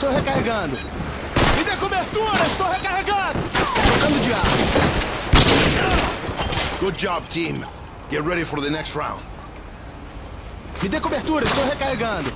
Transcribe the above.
estou recarregando. Me dê cobertura, estou recarregando. Trocando de ar. Good job, team. Get ready for the next round. Me dê cobertura, estou recarregando.